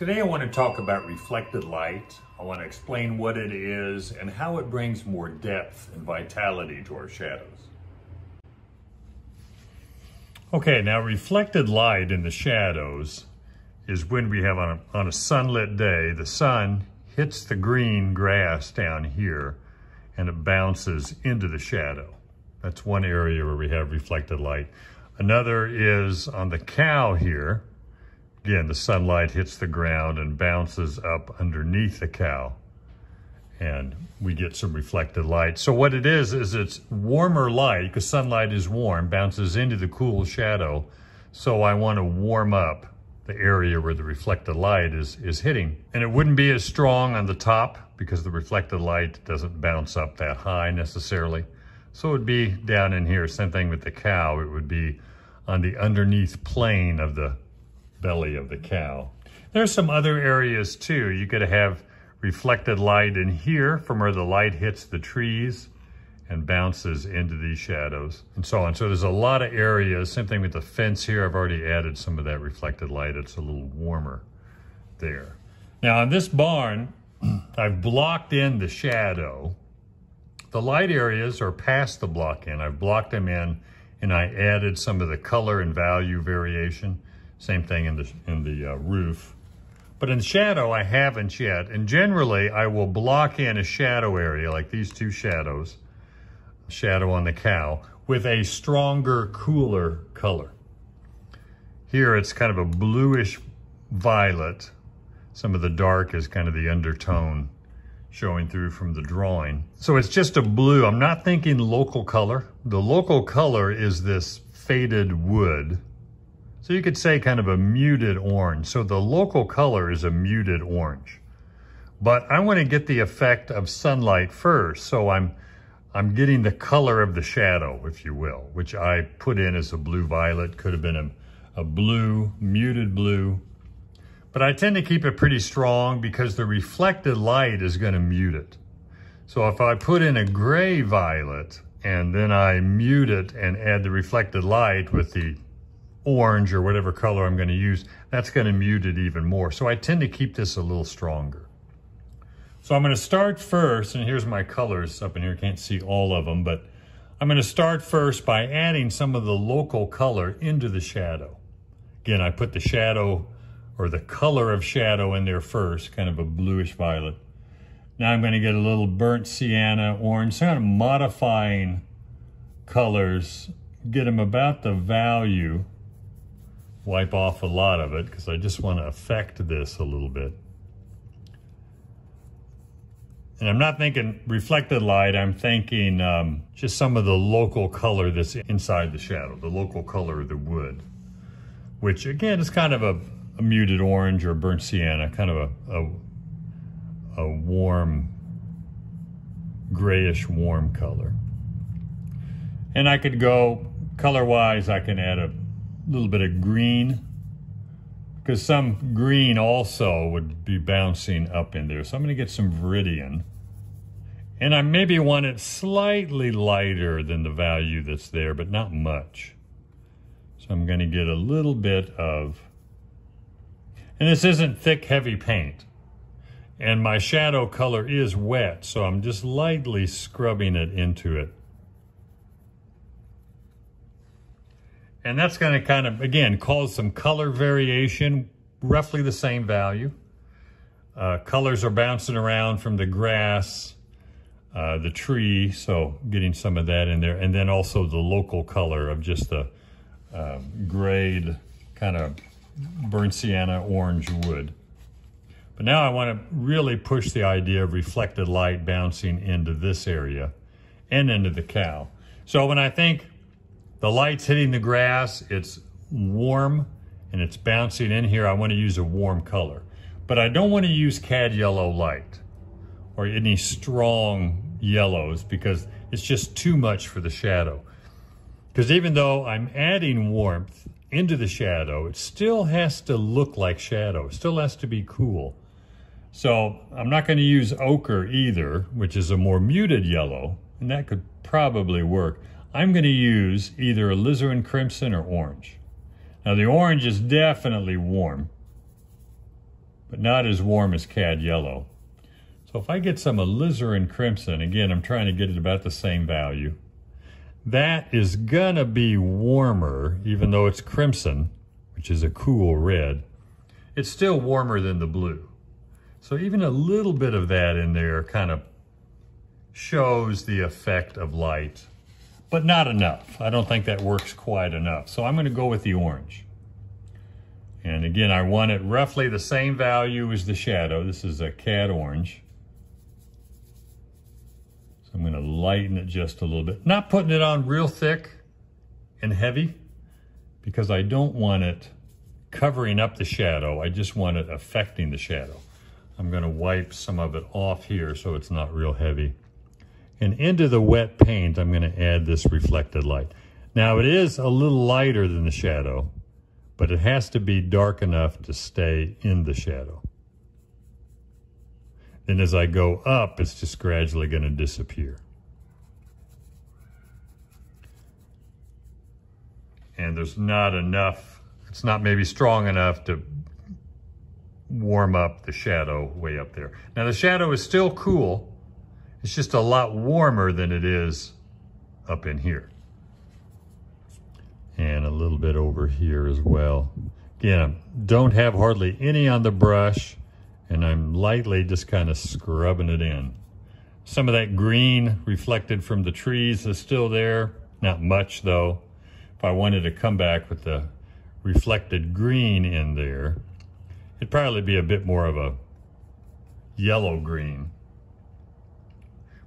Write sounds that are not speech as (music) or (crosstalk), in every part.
Today I want to talk about reflected light. I want to explain what it is and how it brings more depth and vitality to our shadows. Okay, now reflected light in the shadows is when we have on a, on a sunlit day, the sun hits the green grass down here and it bounces into the shadow. That's one area where we have reflected light. Another is on the cow here. Again, the sunlight hits the ground and bounces up underneath the cow and we get some reflected light. So what it is, is it's warmer light because sunlight is warm, bounces into the cool shadow. So I want to warm up the area where the reflected light is, is hitting. And it wouldn't be as strong on the top because the reflected light doesn't bounce up that high necessarily. So it would be down in here, same thing with the cow. It would be on the underneath plane of the belly of the cow. There's some other areas too. You could have reflected light in here from where the light hits the trees and bounces into these shadows and so on. So there's a lot of areas. Same thing with the fence here. I've already added some of that reflected light. It's a little warmer there. Now on this barn, (clears throat) I've blocked in the shadow. The light areas are past the block in. I've blocked them in and I added some of the color and value variation. Same thing in the, in the uh, roof. But in shadow, I haven't yet. And generally, I will block in a shadow area, like these two shadows, shadow on the cow, with a stronger, cooler color. Here, it's kind of a bluish violet. Some of the dark is kind of the undertone showing through from the drawing. So it's just a blue. I'm not thinking local color. The local color is this faded wood so you could say kind of a muted orange. So the local color is a muted orange. But I want to get the effect of sunlight first. So I'm, I'm getting the color of the shadow, if you will, which I put in as a blue violet. Could have been a, a blue, muted blue. But I tend to keep it pretty strong because the reflected light is going to mute it. So if I put in a gray violet and then I mute it and add the reflected light with the orange or whatever color I'm going to use, that's going to mute it even more. So I tend to keep this a little stronger. So I'm going to start first, and here's my colors up in here. Can't see all of them, but I'm going to start first by adding some of the local color into the shadow. Again, I put the shadow or the color of shadow in there first, kind of a bluish violet. Now I'm going to get a little burnt sienna orange, so I'm modifying colors, get them about the value wipe off a lot of it because I just want to affect this a little bit. And I'm not thinking reflected light, I'm thinking um, just some of the local color that's inside the shadow, the local color of the wood, which again is kind of a, a muted orange or burnt sienna, kind of a, a, a warm, grayish warm color. And I could go color-wise, I can add a little bit of green because some green also would be bouncing up in there. So I'm going to get some Viridian. And I maybe want it slightly lighter than the value that's there, but not much. So I'm going to get a little bit of, and this isn't thick, heavy paint. And my shadow color is wet, so I'm just lightly scrubbing it into it. And that's going to kind of, again, cause some color variation, roughly the same value. Uh, colors are bouncing around from the grass, uh, the tree, so getting some of that in there. And then also the local color of just the uh, grayed kind of burnt sienna orange wood. But now I want to really push the idea of reflected light bouncing into this area and into the cow. So when I think the light's hitting the grass, it's warm, and it's bouncing in here. I want to use a warm color. But I don't want to use cad yellow light or any strong yellows because it's just too much for the shadow. Because even though I'm adding warmth into the shadow, it still has to look like shadow. It still has to be cool. So I'm not going to use ochre either, which is a more muted yellow, and that could probably work. I'm going to use either alizarin crimson or orange. Now the orange is definitely warm. but not as warm as cad yellow. So if I get some alizarin crimson, again, I'm trying to get it about the same value. That is gonna be warmer, even though it's crimson, which is a cool red. It's still warmer than the blue. So even a little bit of that in there kind of shows the effect of light, but not enough. I don't think that works quite enough. So I'm gonna go with the orange. And again, I want it roughly the same value as the shadow. This is a cad orange. So I'm gonna lighten it just a little bit. Not putting it on real thick and heavy because I don't want it covering up the shadow. I just want it affecting the shadow. I'm gonna wipe some of it off here so it's not real heavy. And into the wet paint, I'm gonna add this reflected light. Now it is a little lighter than the shadow, but it has to be dark enough to stay in the shadow. Then as I go up, it's just gradually going to disappear. And there's not enough, it's not maybe strong enough to warm up the shadow way up there. Now the shadow is still cool. It's just a lot warmer than it is up in here and a little bit over here as well. Again, don't have hardly any on the brush and I'm lightly just kind of scrubbing it in. Some of that green reflected from the trees is still there. Not much though. If I wanted to come back with the reflected green in there, it'd probably be a bit more of a yellow green.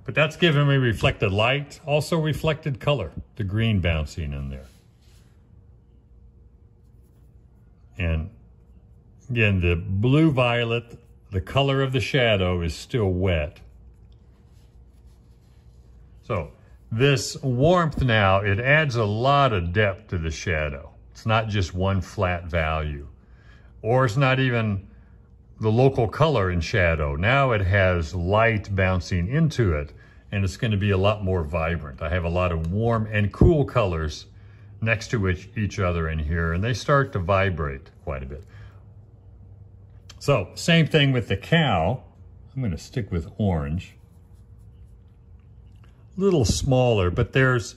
But that's giving me reflected light, also reflected color, the green bouncing in there. And again, the blue violet, the color of the shadow is still wet. So this warmth now, it adds a lot of depth to the shadow. It's not just one flat value. Or it's not even the local color in shadow. Now it has light bouncing into it and it's gonna be a lot more vibrant. I have a lot of warm and cool colors next to each, each other in here, and they start to vibrate quite a bit. So, same thing with the cow. I'm going to stick with orange. A little smaller, but there's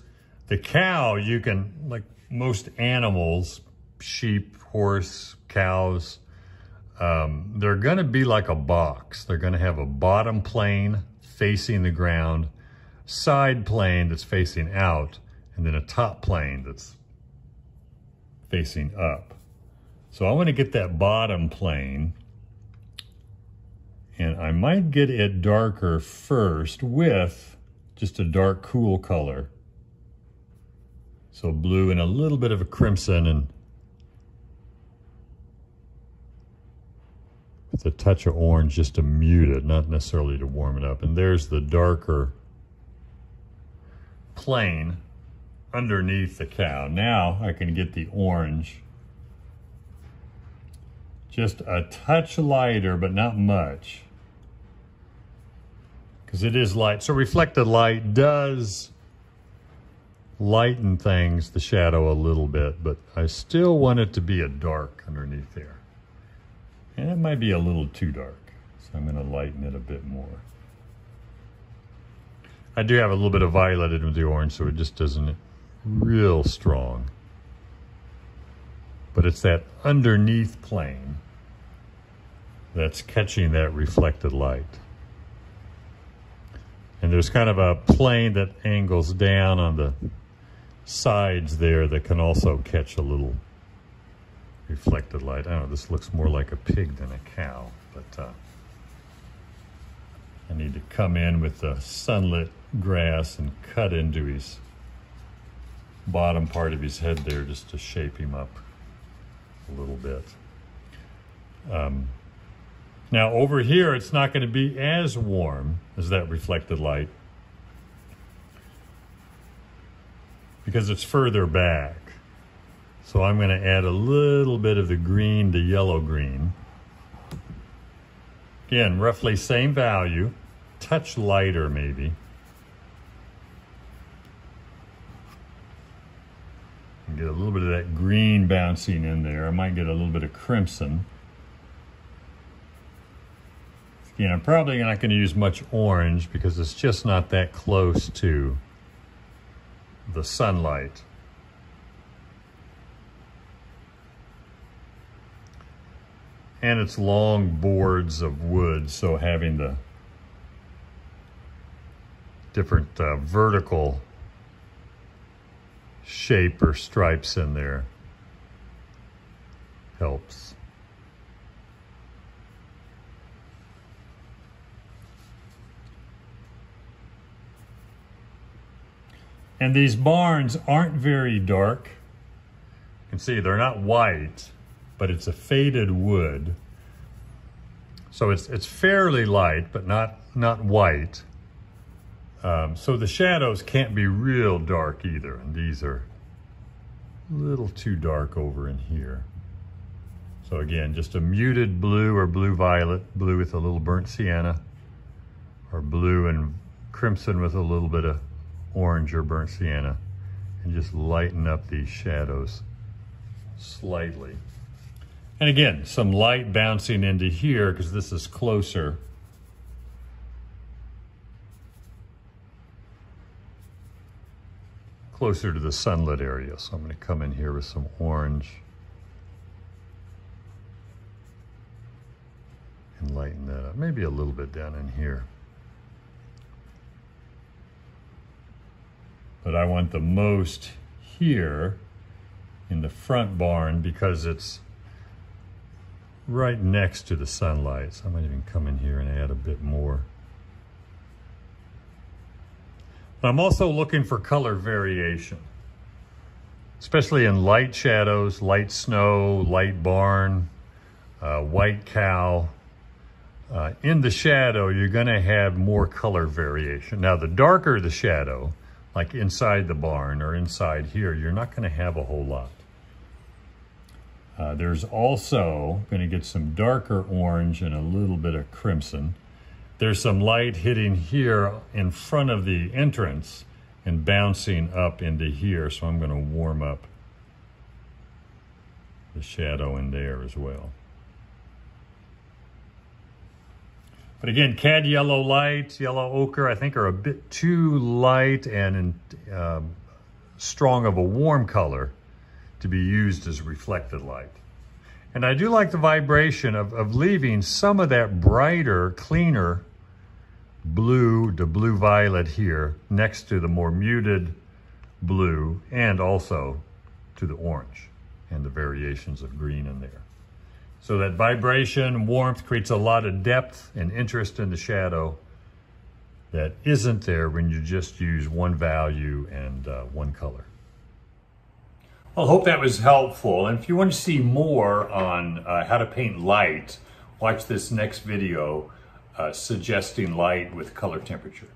the cow, you can, like most animals, sheep, horse, cows, um, they're going to be like a box. They're going to have a bottom plane facing the ground, side plane that's facing out, and then a top plane that's facing up. So I want to get that bottom plane and I might get it darker first with just a dark cool color. So blue and a little bit of a crimson and with a touch of orange just to mute it, not necessarily to warm it up. And there's the darker plane underneath the cow. Now I can get the orange just a touch lighter, but not much. Because it is light. So reflected light does lighten things, the shadow a little bit, but I still want it to be a dark underneath there. And it might be a little too dark, so I'm going to lighten it a bit more. I do have a little bit of violet in the orange, so it just doesn't real strong. But it's that underneath plane that's catching that reflected light. And there's kind of a plane that angles down on the sides there that can also catch a little reflected light. I don't know, this looks more like a pig than a cow, but uh, I need to come in with the sunlit grass and cut into his bottom part of his head there just to shape him up a little bit. Um, now over here, it's not going to be as warm as that reflected light because it's further back. So I'm going to add a little bit of the green to yellow green. Again, roughly same value, touch lighter maybe. Get a little bit of that green bouncing in there. I might get a little bit of crimson. Again, I'm probably not going to use much orange because it's just not that close to the sunlight. And it's long boards of wood, so having the different uh, vertical shape or stripes in there helps. And these barns aren't very dark. You can see they're not white, but it's a faded wood. So it's, it's fairly light, but not, not white. Um, so the shadows can't be real dark either. And these are a little too dark over in here. So again, just a muted blue or blue violet, blue with a little burnt sienna, or blue and crimson with a little bit of orange or burnt sienna and just lighten up these shadows slightly. And again, some light bouncing into here because this is closer. Closer to the sunlit area. So I'm going to come in here with some orange. And lighten that up. Maybe a little bit down in here. but I want the most here in the front barn because it's right next to the sunlight. So I might even come in here and add a bit more. But I'm also looking for color variation, especially in light shadows, light snow, light barn, uh, white cow. Uh, in the shadow, you're gonna have more color variation. Now, the darker the shadow, like inside the barn or inside here, you're not going to have a whole lot. Uh, there's also going to get some darker orange and a little bit of crimson. There's some light hitting here in front of the entrance and bouncing up into here. So I'm going to warm up the shadow in there as well. But again, cad yellow light, yellow ochre, I think are a bit too light and um, strong of a warm color to be used as reflected light. And I do like the vibration of, of leaving some of that brighter, cleaner blue to blue violet here next to the more muted blue and also to the orange and the variations of green in there. So that vibration, warmth creates a lot of depth and interest in the shadow that isn't there when you just use one value and uh, one color. I hope that was helpful. And if you want to see more on uh, how to paint light, watch this next video uh, suggesting light with color temperature.